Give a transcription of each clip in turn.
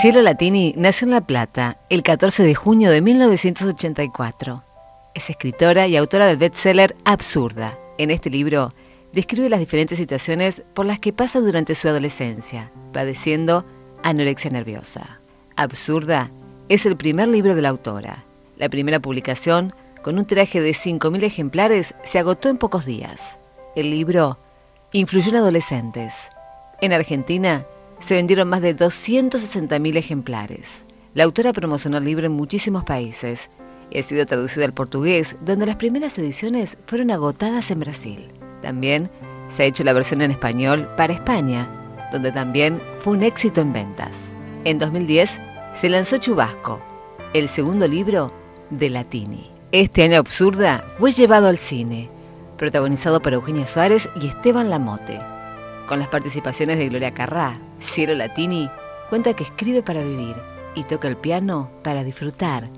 Cielo Latini nació en La Plata el 14 de junio de 1984. Es escritora y autora del bestseller Absurda. En este libro describe las diferentes situaciones por las que pasa durante su adolescencia, padeciendo anorexia nerviosa. Absurda es el primer libro de la autora. La primera publicación, con un tiraje de 5.000 ejemplares, se agotó en pocos días. El libro influyó en adolescentes. En Argentina se vendieron más de 260.000 ejemplares. La autora promocionó el libro en muchísimos países y ha sido traducido al portugués, donde las primeras ediciones fueron agotadas en Brasil. También se ha hecho la versión en español para España, donde también fue un éxito en ventas. En 2010 se lanzó Chubasco, el segundo libro de Latini. Este año absurda fue llevado al cine, protagonizado por Eugenia Suárez y Esteban Lamote, con las participaciones de Gloria Carrá. Cielo Latini cuenta que escribe para vivir y toca el piano para disfrutar.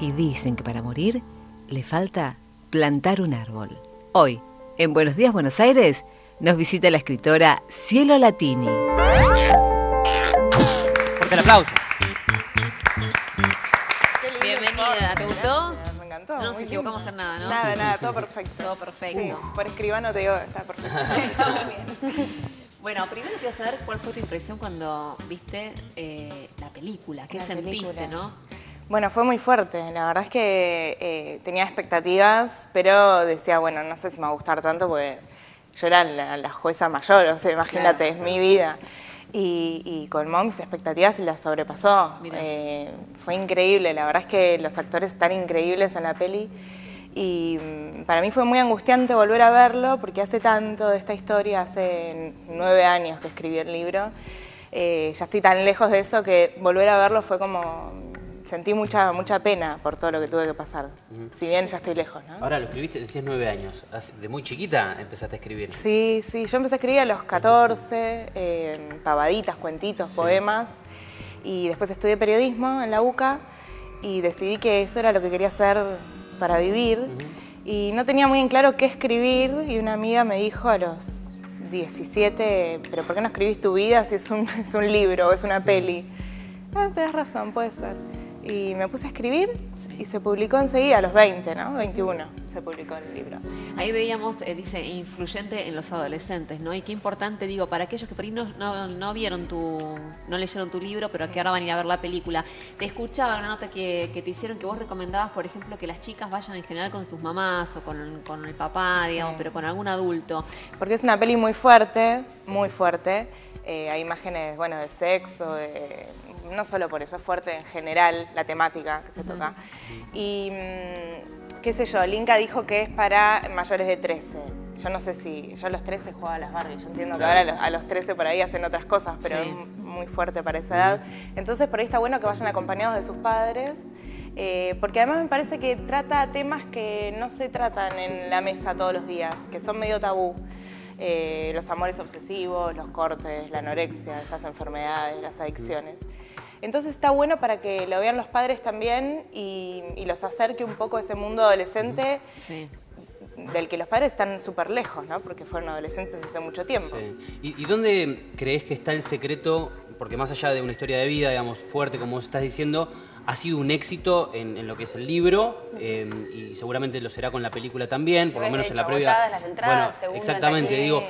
Y dicen que para morir le falta plantar un árbol. Hoy, en Buenos Días Buenos Aires, nos visita la escritora Cielo Latini. Fuerte el aplauso. Bienvenida, ¿te gustó? Me encantó. No nos muy equivocamos en nada, ¿no? Nada, nada, todo perfecto. Todo perfecto. Sí, por escribano te digo, está perfecto. Bueno, primero quiero saber cuál fue tu impresión cuando viste eh, la película. ¿Qué La sentiste, película. no? Bueno, fue muy fuerte. La verdad es que eh, tenía expectativas, pero decía, bueno, no sé si me va a gustar tanto porque yo era la, la jueza mayor, o sea, imagínate, es mi vida. Y, y colmó mis expectativas y las sobrepasó. Eh, fue increíble, la verdad es que los actores están increíbles en la peli. Y mm, para mí fue muy angustiante volver a verlo porque hace tanto de esta historia, hace nueve años que escribí el libro. Eh, ya estoy tan lejos de eso que volver a verlo fue como. Sentí mucha, mucha pena por todo lo que tuve que pasar. Si bien ya estoy lejos, ¿no? Ahora lo escribiste, decías nueve años. De muy chiquita empezaste a escribir. Sí, sí, yo empecé a escribir a los 14, eh, pavaditas, cuentitos, poemas, y después estudié periodismo en la UCA y decidí que eso era lo que quería hacer para vivir. Y no tenía muy en claro qué escribir y una amiga me dijo a los 17, pero ¿por qué no escribís tu vida si es un, es un libro o es una peli? Ah, tenés razón, puede ser. Y me puse a escribir y se publicó enseguida, a los 20, ¿no? 21 se publicó el libro. Ahí veíamos, eh, dice, influyente en los adolescentes, ¿no? Y qué importante, digo, para aquellos que por ahí no, no, no vieron tu, no leyeron tu libro, pero que ahora van a ir a ver la película. Te escuchaba una nota que, que te hicieron que vos recomendabas, por ejemplo, que las chicas vayan en general con sus mamás o con, con el papá, Sí. digamos, pero con algún adulto. Porque es una peli muy fuerte, muy fuerte. Eh, hay imágenes, bueno, de sexo, de- no solo por eso, es fuerte en general la temática que se toca. Y, mm, qué sé yo, Linka dijo que es para mayores de 13. Yo no sé si, yo a los 13 jugaba a las Barbie, yo entiendo que ahora a los, a los 13 por ahí hacen otras cosas, pero Sí. es muy fuerte para esa edad. Entonces por ahí está bueno que vayan acompañados de sus padres, eh, porque además me parece que trata temas que no se tratan en la mesa todos los días, que son medio tabú. Eh, los amores obsesivos, los cortes, la anorexia, estas enfermedades, las adicciones. Entonces está bueno para que lo vean los padres también y, y los acerque un poco a ese mundo adolescente Sí. del que los padres están súper lejos, ¿no? Porque fueron adolescentes hace mucho tiempo. Sí. ¿Y, y dónde crees que está el secreto? Porque más allá de una historia de vida, digamos, fuerte, como vos estás diciendo, ha sido un éxito en, en lo que es el libro eh, y seguramente lo será con la película también, por lo menos en la previa. las entradas, bueno, segunda exactamente, digo,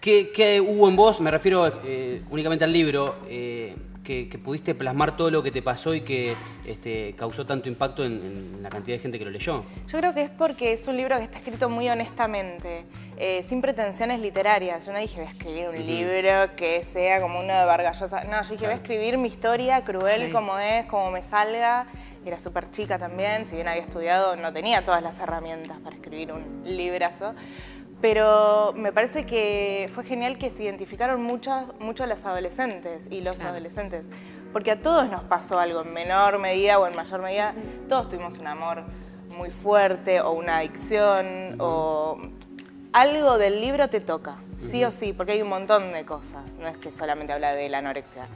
¿qué, qué hubo en vos? Me refiero eh, únicamente al libro. eh, que, que pudiste plasmar todo lo que te pasó y que este, causó tanto impacto en, en la cantidad de gente que lo leyó. Yo creo que es porque es un libro que está escrito muy honestamente, eh, sin pretensiones literarias. Yo no dije voy a escribir un libro que sea como uno de Vargas Llosa. No, yo dije voy a escribir mi historia cruel Sí. como es, como me salga. Era súper chica también, si bien había estudiado, no tenía todas las herramientas para escribir un librazo. Pero me parece que fue genial que se identificaron muchas, mucho las adolescentes y los Claro. adolescentes. Porque a todos nos pasó algo en menor medida o en mayor medida. Todos tuvimos un amor muy fuerte o una adicción o algo del libro te toca, sí o sí, porque hay un montón de cosas. No es que solamente habla de la anorexia.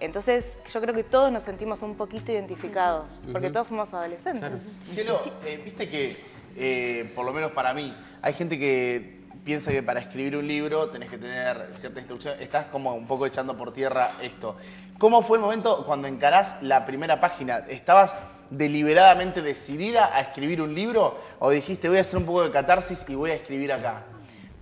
Entonces, yo creo que todos nos sentimos un poquito identificados, porque todos fuimos adolescentes. Cielo, eh, viste que, eh, por lo menos para mí, hay gente que piensa que para escribir un libro tenés que tener cierta instrucción. Estás como un poco echando por tierra esto. ¿Cómo fue el momento cuando encarás la primera página? ¿Estabas deliberadamente decidida a escribir un libro o dijiste voy a hacer un poco de catarsis y voy a escribir acá?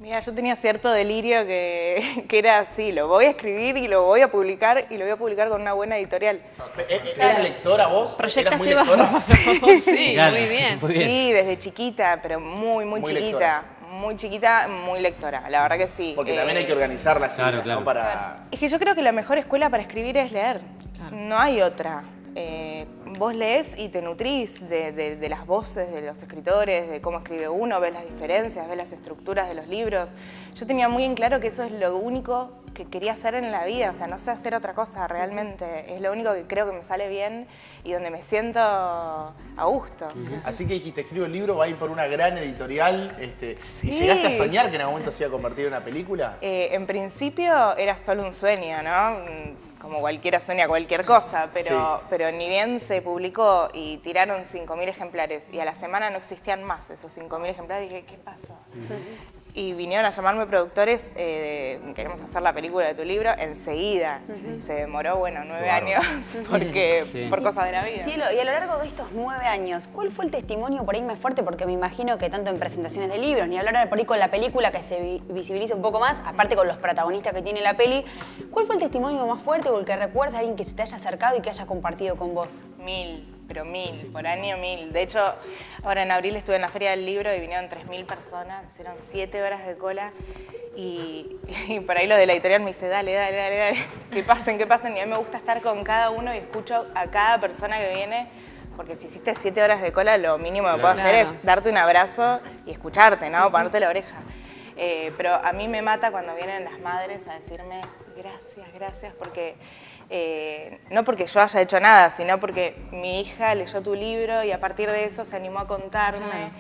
Mira, yo tenía cierto delirio que, que, era así, lo voy a escribir y lo voy a publicar y lo voy a publicar con una buena editorial. ¿E-, ¿Eras lectora vos? Proyecta muy lectora? Sí, sí Claro, muy bien. muy bien. Sí, desde chiquita, pero muy, muy, Muy chiquita. lectora. Muy chiquita, muy lectora, la verdad que sí. Porque Eh, también hay que organizar las Claro, ideas, claro. ¿no? Para... Es que yo creo que la mejor escuela para escribir es leer. Claro. No hay otra. Eh, vos lees y te nutrís de, de- de las voces de los escritores, de cómo escribe uno, ves las diferencias, ves las estructuras de los libros. Yo tenía muy en claro que eso es lo único que quería hacer en la vida, o sea, no sé hacer otra cosa realmente. Es lo único que creo que me sale bien y donde me siento a gusto. Así que dijiste, escribo el libro, va a ir por una gran editorial. Este, ¿Y llegaste a soñar que en algún momento se iba a convertir en una película? Eh, en principio era solo un sueño, ¿no? Mm, Como cualquiera sueña cualquier cosa, pero, Sí. pero ni bien se publicó y tiraron 5.000 ejemplares y a la semana no existían más esos 5.000 ejemplares, dije, ¿qué pasó? Y vinieron a llamarme productores, eh, de, queremos hacer la película de tu libro, enseguida. Se demoró, bueno, nueve años porque, Sí. por cosas de la vida. Cielo, y a lo largo de estos nueve años, ¿cuál fue el testimonio por ahí más fuerte? Porque me imagino que tanto en presentaciones de libros, ni hablar por ahí con la película que se vi- visibiliza un poco más, aparte con los protagonistas que tiene la peli, ¿cuál fue el testimonio más fuerte o el que recuerdas de alguien que se te haya acercado y que haya compartido con vos? Mil, pero mil, por año mil. De hecho, ahora en abril estuve en la Feria del Libro y vinieron 3.000 personas, hicieron 7 horas de cola y, y por ahí lo de la editorial me dice, dale, dale, dale, dale, que pasen, que pasen. Y a mí me gusta estar con cada uno y escucho a cada persona que viene, porque si hiciste 7 horas de cola, lo mínimo que puedo hacer Claro. es darte un abrazo y escucharte, ¿no? Ponerte la oreja. Eh, pero a mí me mata cuando vienen las madres a decirme gracias, gracias, porque eh, no porque yo haya hecho nada, sino porque mi hija leyó tu libro y a partir de eso se animó a contarme.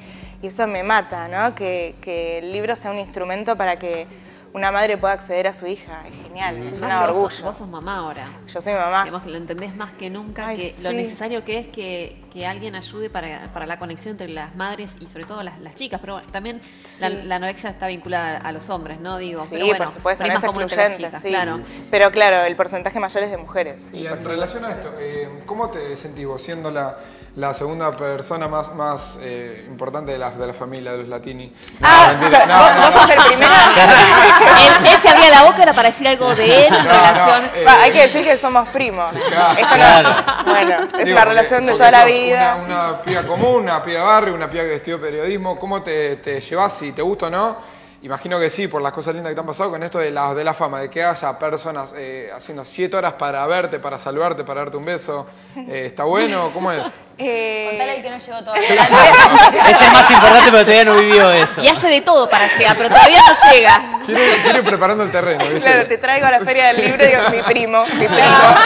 Y eso me mata, ¿no? Que, que el libro sea un instrumento para que una madre pueda acceder a su hija. Es genial, es un orgullo. vos sos mamá ahora. Yo soy mamá. Digamos, lo entendés más que nunca, Ay, que lo necesario que es que, que alguien ayude para, para la conexión entre las madres y sobre todo las, las chicas, pero también la, Sí. la anorexia está vinculada a los hombres, ¿no? Digo, Sí, pero bueno, por supuesto, no más es común entre las excluyente, chicas, sí. claro. Pero claro, el porcentaje mayor es de mujeres. Y en relación a esto, eh, ¿cómo te sentís vos siendo la, la segunda persona más, más eh, importante de la, de la familia de los latini? No, Ah, o sea, no, vos, no, vos no. sos el primero. él, él se abría la boca era para decir algo de él en relación. no, eh, hay que decir que somos primos. Claro. Esto no- bueno, es Digo, una porque- relación de toda la vida. Una, una piba común, una piba de barrio, una piba que estudió periodismo. ¿Cómo te, te llevas? Si te gusta o no. Imagino que sí, por las cosas lindas que te han pasado con esto de la, de la fama, de que haya personas eh, haciendo siete horas para verte, para saludarte, para darte un beso. Eh, ¿Está bueno? ¿Cómo es? Eh, Contale al que no llegó todavía. Es el más importante, pero todavía no vivió eso. Y hace de todo para llegar, pero todavía no llega. Ir preparando el terreno, ¿viste? Claro, te traigo a la feria del libro y digo, mi primo, mi primo,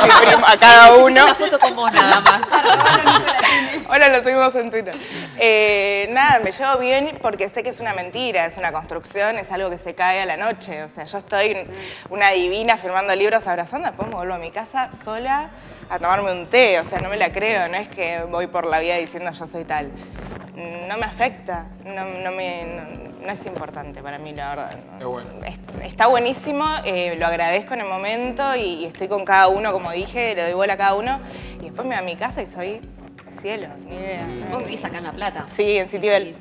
mi primo, a cada uno. una foto con vos nada más. Ahora lo subimos en Twitter. Eh, nada, me llevo bien porque sé que es una mentira, es una construcción, es algo que se cae a la noche. O sea, yo estoy una divina firmando libros, abrazando, después me vuelvo a mi casa sola a tomarme un té. O sea, no me la creo, no es que voy por la vida diciendo yo soy tal. No me afecta, no, no me, no- no es importante para mí, la verdad. Bueno. Está buenísimo, eh, lo agradezco en el momento y, y estoy con cada uno, como dije, le doy bola a cada uno. Y después me voy a mi casa y soy cielo, ni idea. Vos vivís acá en La Plata. Sí, en Citibel.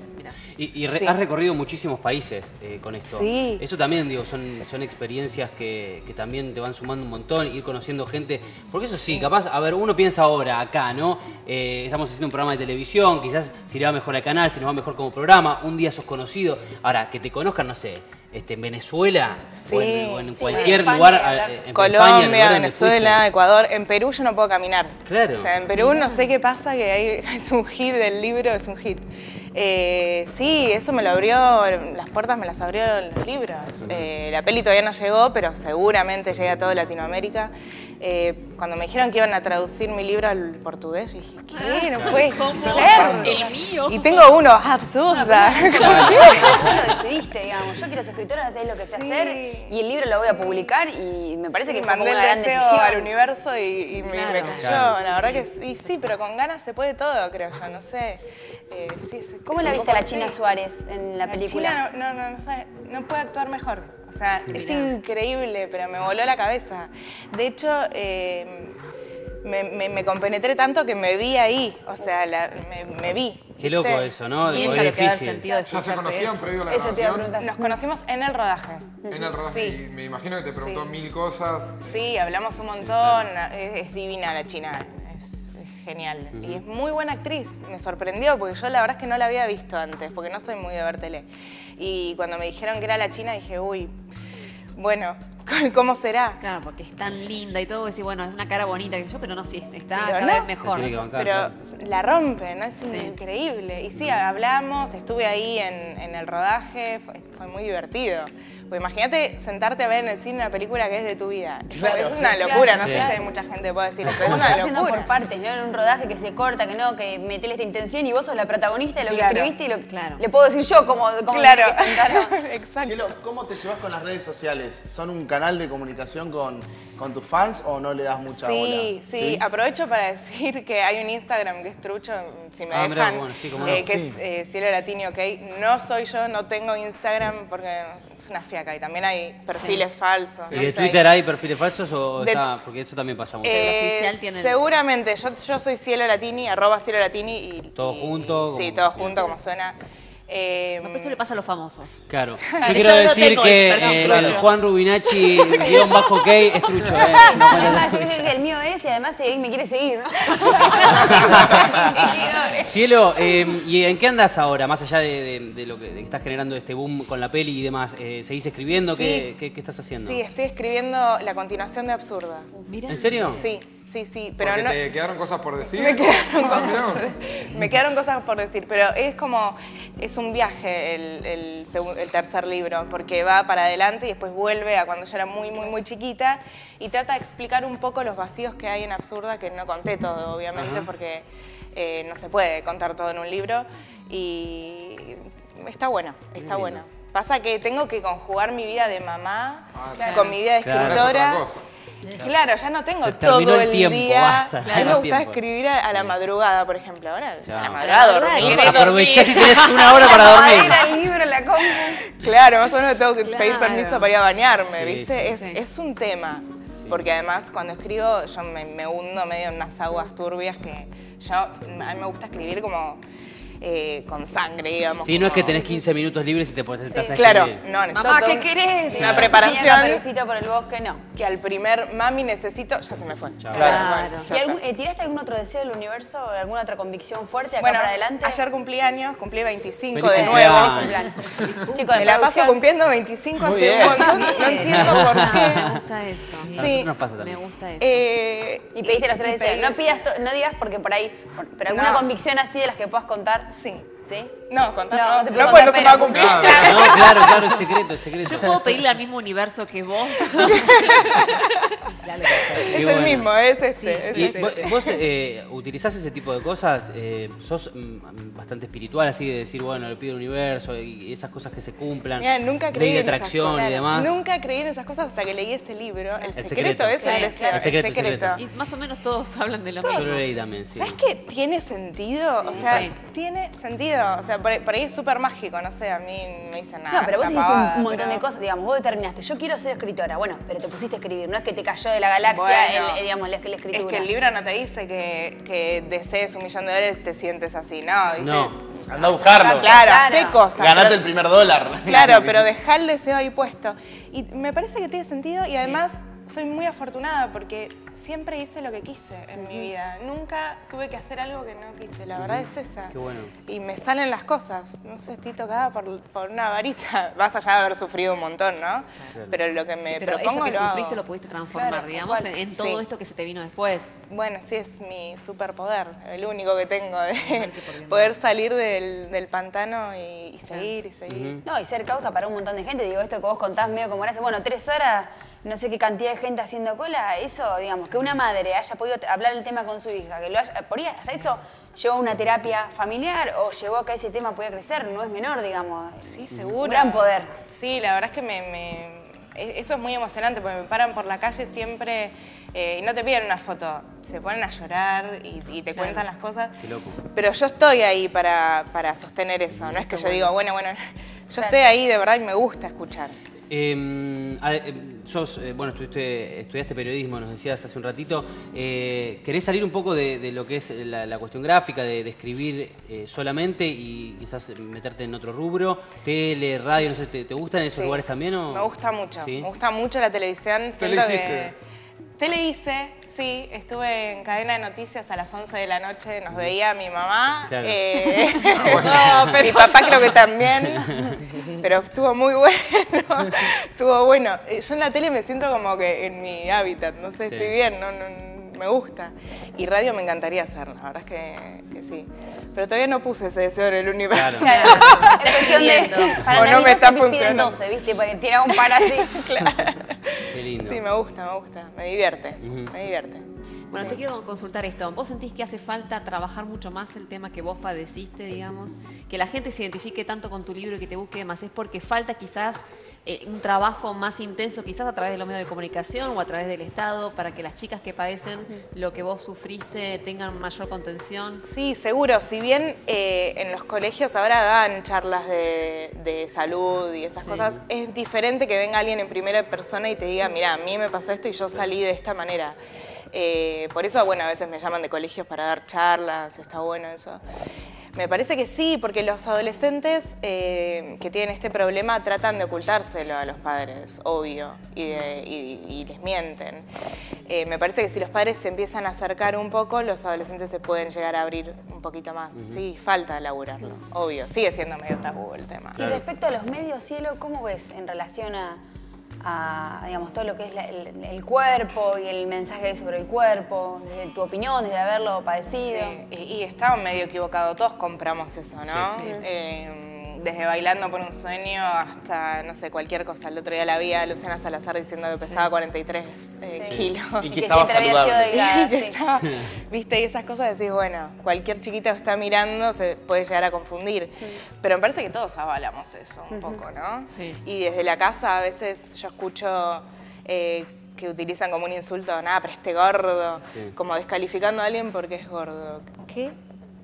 Y, y re- Sí. has recorrido muchísimos países eh, con esto. Sí. Eso también, digo, son, son experiencias que, que también te van sumando un montón, ir conociendo gente. Porque eso sí, capaz, a ver, uno piensa ahora, acá, ¿no? Eh, estamos haciendo un programa de televisión, quizás si le va mejor al canal, si nos va mejor como programa, un día sos conocido. Ahora, que te conozcan, no sé, este, en Venezuela Sí. o en, o en Sí, cualquier en España, lugar. hablar. eh, en Colombia, Venezuela. Ecuador. En Perú yo no puedo caminar. Claro. O sea, en Perú no sé qué pasa, que hay, es un hit del libro, es un hit. Eh, sí, eso me lo abrió, las puertas me las abrió los libros. Eh, la peli todavía no llegó, pero seguramente llega a toda Latinoamérica. Eh, cuando me dijeron que iban a traducir mi libro al portugués, yo dije, ¿qué? No puede ¿Cómo? ser. El mío. Y tengo uno, absurda. Vos lo decidiste, digamos. Yo quiero ser escritora, sé lo que sé Sí. hacer y el libro lo voy a publicar y me parece que mandé una el gran deseo decisión. al universo y, y me, Claro. me cayó. Claro. La verdad que sí, sí, pero con ganas se puede todo, creo yo, no sé. Eh, sí, es- ¿Cómo la viste a la así. China Suárez en la, La película? China no, no, no, no sabe- no puede actuar mejor. O sea, es increíble, pero me voló la cabeza. De hecho, eh, me, me- me compenetré tanto que me vi ahí. O sea, la- me, me vi. Qué loco ¿viste? eso, ¿no? Sí, Porque ella es le queda el difícil. sentido de ¿Ya se conocían eso. previo a la grabación? preguntar. Nos conocimos en el rodaje. En el rodaje. Sí. Y me imagino que te preguntó Sí. mil cosas. Sí, hablamos un montón. Es, es divina la China. Genial. Y es muy buena actriz. Me sorprendió porque yo la verdad es que no la había visto antes, porque no soy muy de ver tele. Y cuando me dijeron que era la China dije, uy, bueno, ¿cómo será? Claro, porque es tan linda y todo, y decís, bueno, es una cara bonita que yo, pero no, sí, está Pero cada no. vez mejor. Que bancar, Pero claro. la rompe, ¿no? Es increíble. Y sí, hablamos, estuve ahí en, en el rodaje, fue, fue muy divertido. Pues imagínate sentarte a ver en el cine una película que es de tu vida. Es una locura, no Sí. sé si mucha gente puede decir eso, es ¿Cómo se una haciendo por locura. partes, ¿no? En un rodaje que se corta, que no, que metele esta intención y vos sos la protagonista de lo que Claro. escribiste y lo Claro. le puedo decir yo como, como Claro, que exacto. Cielo, ¿cómo te llevas con las redes sociales? ¿Son un canal de comunicación con, con tus fans o no le das mucha Sí, bola? sí, aprovecho para decir que hay un Instagram que es trucho, si me Ah, dejan, bueno, sí, cómo eh, no. que Sí. es eh, Cielo Latini, ok. No soy yo, no tengo Instagram porque es una fiaca y también hay perfiles falsos. ¿Y no de sé. Twitter hay perfiles falsos o De- está? Porque eso también pasa mucho. Eh, oficial Seguramente, yo, yo soy Cielo Latini, arroba Cielo Latini y... Todo y- junto, Sí, como- todo junto, como suena. Eh, No, pero eso le pasa a los famosos. Claro. Yo Yo quiero no decir que el eh, el Juan Rubinacci guion bajo K es trucho, ¿eh? No Además, yo dije que el mío es y además me quiere seguir, ¿no? Cielo, eh, ¿y en qué andas ahora? Más allá de, de- de lo que, de que estás generando este boom con la peli y demás, eh, ¿seguís escribiendo? ¿Qué, qué- qué estás haciendo? Sí, estoy escribiendo la continuación de Absurda. Mira. ¿En serio? Sí, sí, sí, pero Porque no... te quedaron cosas por decir. Me quedaron, Ah, cosas mirá. por, me quedaron cosas por decir, pero es como, es un viaje el, el tercer libro, porque va para adelante y después vuelve a cuando yo era muy, muy, muy chiquita y trata de explicar un poco los vacíos que hay en Absurda, que no conté todo, obviamente, porque eh, no se puede contar todo en un libro y está bueno, está bueno. Pasa que tengo que conjugar mi vida de mamá Ah, con claro. mi vida de Claro. Ahora es otra escritora. cosa. Claro, ya no tengo todo el el, tiempo, día. basta, a mí me no gusta tiempo. escribir a, a la madrugada, por ejemplo. Ahora a la madrugada dormir. Aprovechá si tenés una hora para dormir. El libro, la compu. Claro, más o menos tengo que pedir permiso para ir a bañarme, Sí, ¿viste? sí, es, sí. es un tema. Porque además cuando escribo yo me, me hundo medio en unas aguas turbias que yo, a mí me gusta escribir como eh, con sangre, digamos. Sí, no es que tenés 15 minutos libres y te pones a Claro, no, necesito Mamá, ¿qué querés? Una preparación caperucita por el bosque, no. que al primer mami necesito, ya se me fue. Chao. Claro. bueno, ¿Y ya está. algún- eh, ¿Tiraste algún otro deseo del universo? ¿Alguna otra convicción fuerte acá Bueno, para adelante? ayer cumplí años, cumplí 25 Feliz de nuevo. cumpleaños. Chicos, Me la paso cumpliendo 25 Muy hace bien. un montón, no entiendo por Me qué. gusta eso. A Sí. nosotros nos pasa Me gusta eso. Eh, Y pediste los tres deseos. No pidas, no digas porque por ahí, por- pero alguna No. convicción así de las que puedas contar. Sí. ¿Sí? No, contar No, no, no, pues no se va a cumplir. Claro. No, claro, claro, es secreto, es secreto. Yo puedo pedirle al mismo universo que vos. claro. Es Qué el bueno. mismo, es este. es ¿Y este. vos, vos, eh, utilizás ese tipo de cosas? Eh, ¿Sos mm, bastante espiritual así de decir, bueno, le pido al universo y esas cosas que se cumplan? Mira, nunca creí de en esas atracción cosas. y demás. Nunca creí en esas cosas hasta que leí ese libro. El, secreto, secreto. es Claro, el deseo. claro. El El secreto, el secreto. Y más o menos todos hablan de lo Yo mismo. lo leí también, sí. ¿Sabes qué? Tiene sentido. O sea, Sí. tiene sentido. O sea, por, por ahí es súper mágico. No sé, a mí me dicen nada. No, pero vos hiciste un montón pero- de cosas, digamos, vos determinaste, yo quiero ser escritora, bueno, pero te pusiste a escribir, no es que te cayó de la galaxia Bueno, el, el, digamos, la, la escritura. Es que el libro no te dice que, que desees un millón de dólares te sientes así, no. Dice, No. Anda a buscarlo. Claro, Claro. hace cosas. Ganate pero- el primer dólar. Claro, pero dejá el deseo ahí puesto. Y me parece que tiene sentido y además soy muy afortunada porque siempre hice lo que quise en mi vida. Nunca tuve que hacer algo que no quise, la verdad es esa. Qué bueno. Y me salen las cosas. No sé, estoy tocada por, por una varita. Más allá de haber sufrido un montón, ¿no? Pero lo que me Pero propongo eso que lo hago. sufriste lo pudiste transformar, Claro, digamos, en, todo Sí. esto que se te vino después. Bueno, sí, es mi superpoder, el único que tengo de poder salir del, del pantano y, y seguir y seguir. No, y ser causa para un montón de gente, digo, esto que vos contás medio como hace, bueno, tres horas, no sé qué cantidad de gente haciendo cola, eso, digamos, que una madre haya podido hablar el tema con su hija, que lo haya, por ahí hasta eso llevó a una terapia familiar o llevó a que ese tema pueda crecer, no es menor, digamos. Sí, seguro. Un gran poder. Sí, la verdad es que me, me- e- eso es muy emocionante porque me paran por la calle siempre eh, y no te piden una foto, se ponen a llorar y, y te cuentan las cosas. Qué loco. Pero yo estoy ahí para, para sostener eso, no es que yo digo, bueno, bueno, yo estoy ahí de verdad y me gusta escuchar. Eh, a- eh, sos, eh, bueno, estuviste- estudiaste periodismo, nos decías hace un ratito. Eh, ¿Querés salir un poco de, de lo que es la, la cuestión gráfica, de, de escribir eh, solamente y quizás meterte en otro rubro? Tele, radio, no sé, ¿te, te gustan esos Sí. lugares también? O? Me gusta mucho, ¿Sí? me gusta mucho la televisión. ¿Tele siento que- hiciste? Tele hice, sí, estuve en cadena de noticias a las 11 de la noche, nos veía mi mamá, Claro. eh, mi papá creo que también, pero estuvo muy bueno, estuvo bueno. Eh, Yo en la tele me siento como que en mi hábitat, no sé, Sí. estoy bien, no, no- me gusta. Y radio me encantaría hacer, la verdad es que, que sí. Pero todavía no puse ese deseo en el universo. Claro. Es cuestión de. Para O no me está funcionando. 12, ¿viste? Porque tira un par así. Qué lindo. Sí, me gusta, me gusta, me divierte, me divierte. Bueno, Sí. te quiero consultar esto. ¿Vos sentís que hace falta trabajar mucho más el tema que vos padeciste, digamos? Que la gente se identifique tanto con tu libro y que te busque más. ¿Es porque falta quizás eh, un trabajo más intenso, quizás a través de los medios de comunicación o a través del Estado, para que las chicas que padecen lo que vos sufriste tengan mayor contención? Sí, seguro. Si bien eh, en los colegios ahora dan charlas de, de salud y esas cosas, es diferente que venga alguien en primera persona y te diga, mira, a mí me pasó esto y yo salí de esta manera. Eh, por eso, bueno, a veces me llaman de colegios para dar charlas, está bueno eso. Me parece que sí, porque los adolescentes eh, que tienen este problema tratan de ocultárselo a los padres, obvio, y, de- y- y les mienten. Eh, me parece que si los padres se empiezan a acercar un poco, los adolescentes se pueden llegar a abrir un poquito más. Sí, falta elaborarlo, obvio. Sigue siendo medio tabú el tema. Y respecto a los medios, Cielo, ¿cómo ves en relación a, a, digamos, todo lo que es la- el, el cuerpo y el mensaje sobre el cuerpo, desde tu opinión, desde haberlo padecido? Sí, y, y estaba medio equivocado, todos compramos eso, ¿no? Sí, sí. Eh, desde bailando por un sueño hasta, no sé, cualquier cosa. El otro día la vi a Luciana Salazar diciendo que pesaba 43 eh, Sí. kilos. Y Y que estaba siempre había sido saludable. delgada, Y que sí. estaba- Viste, y esas cosas decís, bueno, cualquier chiquita que está mirando se puede llegar a confundir. Pero me parece que todos avalamos eso un poco, ¿no? Sí. Y desde la casa a veces yo escucho eh, que utilizan como un insulto, nada, pero este gordo, Sí. como descalificando a alguien porque es gordo. ¿Qué?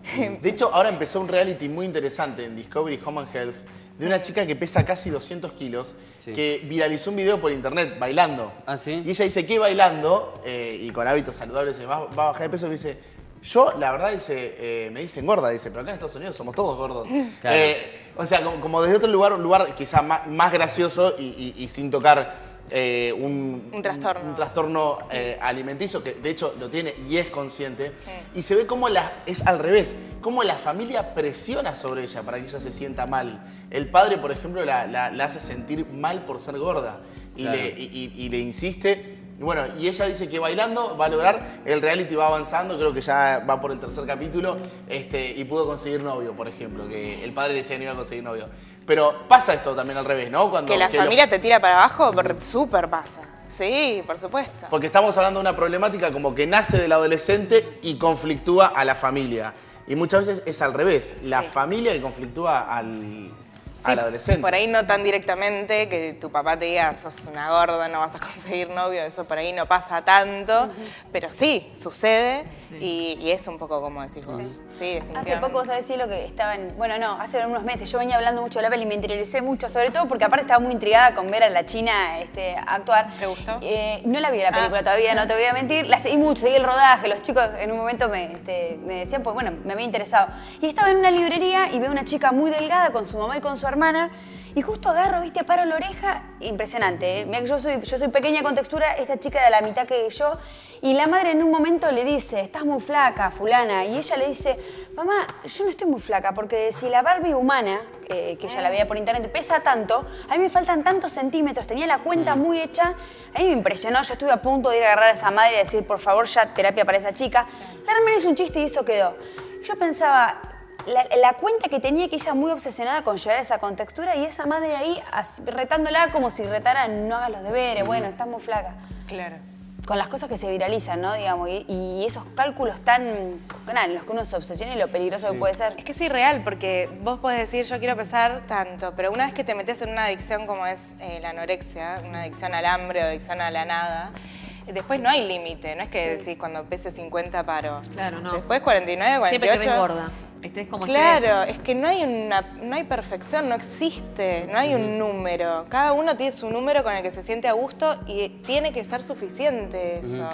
De hecho, ahora empezó un reality muy interesante en Discovery Home and Health de una chica que pesa casi 200 kilos, Sí. que viralizó un video por internet bailando. Ah, ¿sí? Y ella dice que bailando eh, y con hábitos saludables y demás va a bajar de peso. Y dice, yo la verdad dice, eh, me dicen gorda, dice, pero acá en Estados Unidos somos todos gordos. Claro. Eh, o sea, como, como desde otro lugar, un lugar quizá más, más gracioso y, y- y sin tocar eh, un, Un trastorno. un trastorno eh, alimenticio, que de hecho lo tiene y es consciente, y se ve como la, es al revés, cómo la familia presiona sobre ella para que ella se sienta mal. El padre, por ejemplo, la, la- la hace sentir mal por ser gorda y, Claro. le, y- y- y le insiste. Y bueno, y ella dice que bailando va a lograr, el reality va avanzando, creo que ya va por el tercer capítulo, este, y pudo conseguir novio, por ejemplo, que el padre le decía que no iba a conseguir novio. Pero pasa esto también al revés, ¿no? Cuando, Que la familia te tira para abajo, súper pasa. Sí, por supuesto. porque estamos hablando de una problemática como que nace del adolescente y conflictúa a la familia. Y muchas veces es al revés, la Sí. familia que conflictúa al, Sí, al adolescente. Por ahí no tan directamente que tu papá te diga, sos una gorda, no vas a conseguir novio, eso por ahí no pasa tanto, pero sí, sucede Y, y es un poco como decís vos. Sí, definitivamente. Hace poco, ¿sabes decir lo que estaba en. Bueno, no, hace unos meses yo venía hablando mucho de la peli y me interioricé mucho, sobre todo porque aparte estaba muy intrigada con ver a la China este, actuar. ¿Te gustó? Eh, no la vi la película Ah. todavía, no te voy a mentir. La seguí mucho, seguí el rodaje. Los chicos en un momento me, este, me decían, pues bueno, me había interesado. Y estaba en una librería y veo una chica muy delgada con su mamá y con su hermana. Y justo agarro, viste, paro la oreja, impresionante. ¿eh? Mirá que yo soy, yo soy pequeña con textura, esta chica de la mitad que yo. Y la madre en un momento le dice, estás muy flaca, fulana. Y ella le dice, mamá, yo no estoy muy flaca, porque si la Barbie humana, eh, que ella la veía por internet, pesa tanto, a mí me faltan tantos centímetros, tenía la cuenta muy hecha. A mí me impresionó, yo estuve a punto de ir a agarrar a esa madre y decir, por favor, ya terapia para esa chica. La hermana hizo un chiste y eso quedó. Yo pensaba, la, la cuenta que tenía que ella muy obsesionada con llegar a esa contextura y esa madre ahí as- retándola como si retara no hagas los deberes, bueno, estás muy flaca. Claro. con las cosas que se viralizan, ¿no? Digamos, y, y esos cálculos tan, nada, en los que uno se obsesiona y lo peligroso que puede ser. Es que es irreal porque vos podés decir yo quiero pesar tanto, pero una vez que te metes en una adicción como es eh, la anorexia, una adicción al hambre o adicción a la nada, después no hay límite, no es que decís cuando pese 50 paro. Claro, no. Después 49, 48. Siempre te ves gorda. Estés como Claro, es que no hay una, no hay perfección, no existe, no hay un número. Cada uno tiene su número con el que se siente a gusto y tiene que ser suficiente eso.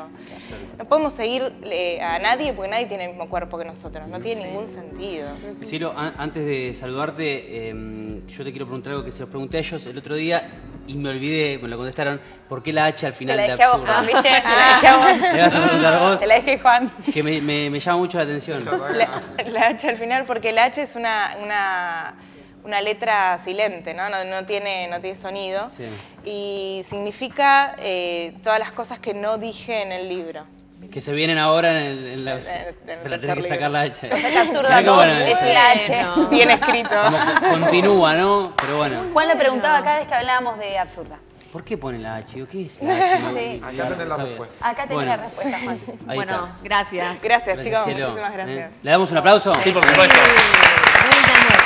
No podemos seguir eh, a nadie porque nadie tiene el mismo cuerpo que nosotros, no tiene ningún sentido. Cielo, an- antes de saludarte, em, yo te quiero preguntar algo que se los pregunté a ellos el otro día y me olvidé, me lo contestaron, ¿por qué la H al Te final la de dejé a vos, absurda? Juan, ¿viste? Te la dejé a vos. ¿Le vas a preguntar vos? Te la dejé, Juan. Que me, me- me llama mucho la atención. La, la H al final, porque la H es una, una, una letra silente, ¿no? No, no tiene, no tiene sonido. Sí. Y significa eh, todas las cosas que no dije en el libro. Que se vienen ahora en, el, en el Pero tercer tenés que sacar la H. Es absurda, no, es la H. Bien escrito. Como continúa, ¿no? Pero bueno. Juan le preguntaba cada vez que hablábamos de absurda. ¿Por qué pone la H? ¿Qué es la H? No, Sí. Acá tenés la sabía. respuesta. Acá tenés Bueno, la respuesta, Juan. Ahí bueno, está. gracias. Gracias, chicos. Cielo. Muchísimas ¿Eh? gracias. ¿Le damos un aplauso? Sí, por supuesto. Amor.